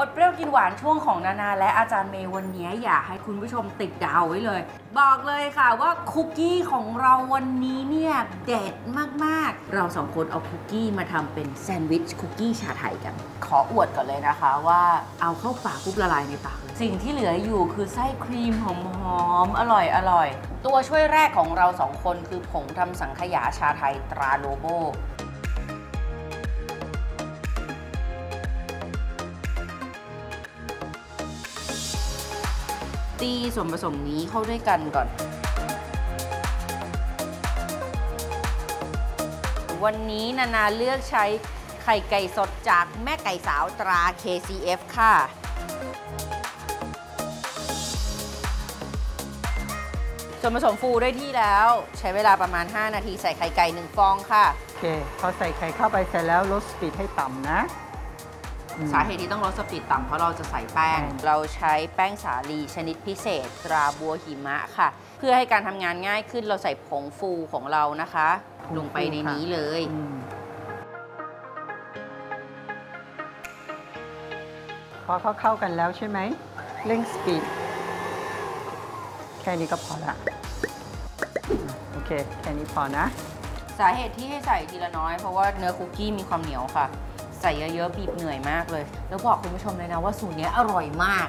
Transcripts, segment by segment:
อดเปรี้ยวกินหวานช่วงของนานาและอาจารย์เมย์วันนี้อยากให้คุณผู้ชมติดดาวไว้เลย บอกเลยค่ะว่าคุกกี้ของเราวันนี้เนี่ยเด็ดมากๆ เราสองคนเอาคุกกี้มาทำเป็นแซนด์วิชคุกกี้ชาไทยกัน ขออวดก่อนเลยนะคะว่าเอาเข้าปากปุ๊บละลายในปากเลยสิ่งที่เหลืออยู่คือไส้ครีมหอมๆอร่อยอร่อยๆตัวช่วยแรกของเราสองคนคือผงทำสังขยาชาไทยตราโลโบ ตีส่วนผสมนี้เข้าด้วยกันก่อน วันนี้นานาเลือกใช้ไข่ไก่สดจากแม่ไก่สาวตรา KCF ค่ะส่วนผสมฟูได้ที่แล้ว ใช้เวลาประมาณ 5 นาทีใส่ไข่ไก่ 1 ฟองค่ะ โอเค พอใส่ไข่เข้าไปเสร็จแล้วลดสปีดให้ต่ำนะ สาเหตุที่ต้องลด speed ต่ำเพราะเราจะใส่แป้งอืมเราใช้แป้งสาลีชนิดพิเศษ ตราบัวหิมะค่ะ เพื่อให้การทำงานง่ายขึ้นเราใส่ผงฟูของเรานะคะ ลงไปในนี้เลยอืมพอเขาเข้ากันแล้วใช่ไหมเร่ง speed แค่นี้ก็พอละอืมโอเค แค่นี้พอนะ สาเหตุที่ให้ใส่ทีละน้อย เพราะว่าเนื้อคุกกี้มีความเหนียวค่ะ ใส่เยอะๆบีบเหนื่อยมากเลย แล้วบอกคุณผู้ชมเลยนะว่าสูตรเนี้ยอร่อยมาก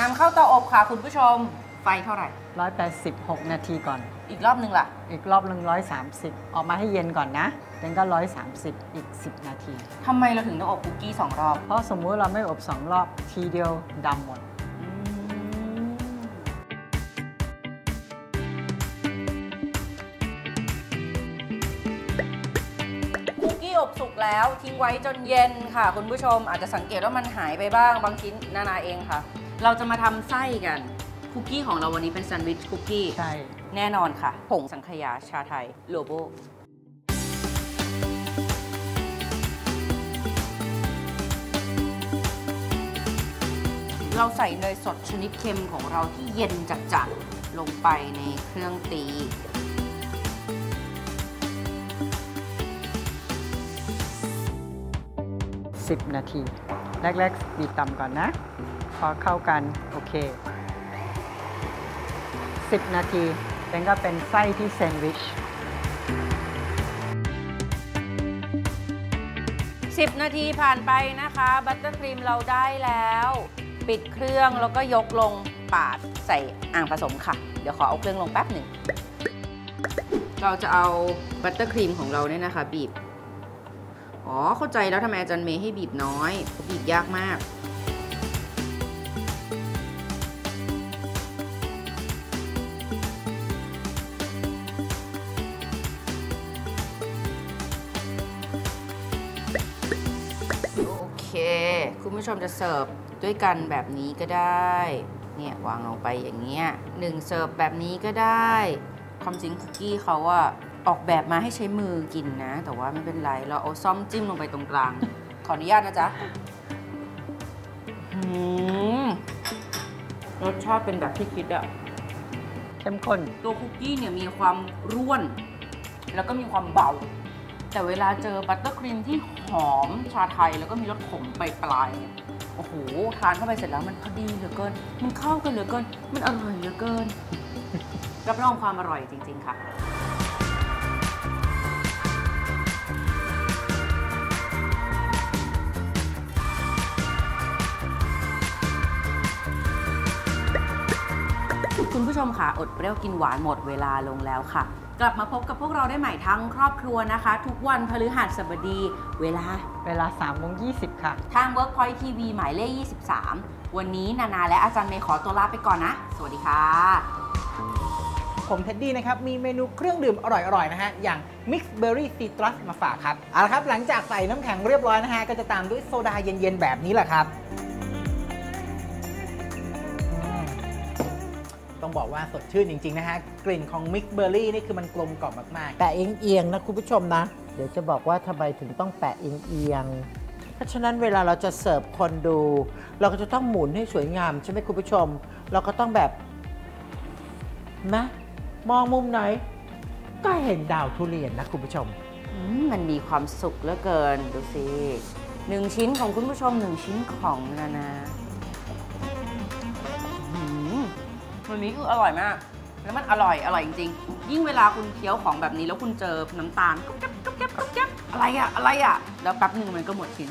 นำเข้าเตาอบค่ะคุณผู้ชม ไฟเท่าไหร่ 186 นาทีก่อน อีกรอบหนึ่งล่ะ อีกรอบหนึ่ง130 ออกมาให้เย็นก่อนนะแล้วก็ 130 อีก 10 นาทีทำไมเราถึงต้องอบคุกกี้สองรอบ เพราะสมมุติเราไม่อบสองรอบทีเดียวดำหมด อบสุกแล้วทิ้งไว้จนเย็นค่ะ คุณผู้ชมอาจจะสังเกตว่ามันหายไปบ้างบางชิ้นนานาเองค่ะ เราจะมาทำไส้กันคุกกี้ของเราวันนี้เป็นแซนด์วิชคุกกี้ ใช่ แน่นอนค่ะ ผงสังขยาชาไทยโลโบ เราใส่เนยสดชนิดเค็มของเราที่เย็นจัดๆลงไปในเครื่องตี 10 นาที แรกๆสปีดต่ำก่อนนะ พอเข้ากัน โอเค 10 นาทีเป็นก็เป็นไส้ที่แซนด์วิช 10 นาทีผ่านไปนะคะ บัตเตอร์ครีมเราได้แล้ว ปิดเครื่องแล้วก็ยกลงปาดใส่อ่างผสมค่ะ เดี๋ยวขอเอาเครื่องลงแป๊บหนึ่ง เราจะเอาบัตเตอร์ครีมของเราเนี่ยนะคะ บีบ อ๋อ เข้าใจแล้วทำไมอาจารย์เมย์ให้บีบน้อย บีบยากมาก โอเค คุณผู้ชมจะเสิร์ฟด้วยกันแบบนี้ก็ได้ เนี่ย วางลงไปอย่างเงี้ยหนึ่งเสิร์ฟแบบนี้ก็ได้ความจริงคุกกี้เขาอะ ออกแบบมาให้ใช้มือกินนะ แต่ว่าไม่เป็นไร เราเอาส้อมจิ้มลงไปตรงกลาง ขออนุญาตนะจ๊ะหืมรสชาติเป็นแบบที่คิดอะเข้มข้น ตัวคุกกี้เนี่ยมีความร่วน แล้วก็มีความเบา แต่เวลาเจอ buttercream ที่หอมชาไทยแล้วก็มีรสขมปลายๆเนี่ยโอ้โห ทานเข้าไปเสร็จแล้วมันพอดีเหลือเกิน มันเข้ากันเหลือเกิน มันอร่อยเหลือเกิน รับรองความอร่อยจริง ๆ ค่ะ คุณผู้ชมค่ะ อดเปรี้ยวกินหวานหมดเวลาลงแล้วค่ะ กลับมาพบกับพวกเราได้ใหม่ทั้งครอบครัวนะคะ ทุกวันพฤหัสบดีเวลาเวลา3โมง20ค่ะ ทาง Workpoint TV หมายเลข 23 วันนี้นานาและอาจารย์เมย์ขอตัวลาไปก่อนนะ สวัสดีค่ะ ผมเท็ดดี้นะครับ มีเมนูเครื่องดื่มอร่อยๆนะฮะ อย่าง Mix Berry Citrus มาฝากครับ เอาละครับ หลังจากใส่น้ำแข็งเรียบร้อยนะฮะ ก็จะตามด้วยโซดาเย็นๆแบบนี้แหละครับ บอกว่าสดชื่นจริง ๆ นะฮะ กลิ่นของ Mix Berry นี่คือมันกลมกล่อมมากแปะเอียงๆนะคุณผู้ชมนะ เดี๋ยวจะบอกว่าทำไมถึงต้องแปะเอียงๆเพราะฉะนั้นเวลาเราจะเสิร์ฟคนดู เราก็จะต้องหมุนให้สวยงามใช่ไหมคุณผู้ชม เราก็ต้องแบบนะมองมุมไหน ก็เห็นดาวทุเรียนนะคุณผู้ชมๆอืมมันมีความสุขเหลือเกิน ดูสิหนึ่งชิ้นของคุณผู้ชมหนึ่งชิ้นของนานา วันนี้คืออร่อยมาก แล้วมันอร่อย อร่อยจริงๆ ยิ่งเวลาคุณเคี้ยวของแบบนี้แล้วคุณเจอน้ำตาลกุ๊บแก๊บกุ๊บแก๊บกุ๊บแก๊บอะไรอะอะไรอะแล้วแป๊บหนึ่งมันก็หมดชิ้น